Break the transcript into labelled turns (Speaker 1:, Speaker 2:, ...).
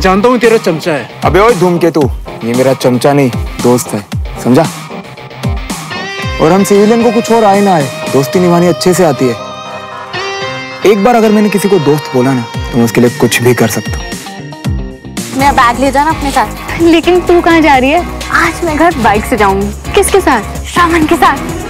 Speaker 1: मैं जानता हूँ तेरा चमचा है।
Speaker 2: अबे ओए धूमकेतु ये मेरा चमचा नहीं दोस्त है समझा? और हम सिविलियन को कुछ और आए ना आए दोस्ती निभानी अच्छे से आती है। एक बार अगर मैंने किसी को दोस्त बोला ना तो मैं उसके लिए कुछ भी कर सकता हूँ।
Speaker 3: मेरा बैग ले जाना अपने साथ।
Speaker 4: लेकिन तू कहाँ जा रही है?
Speaker 3: आज मैं घर बाइक से जाऊँगी।
Speaker 4: किसके साथ?
Speaker 3: श्रावण के साथ।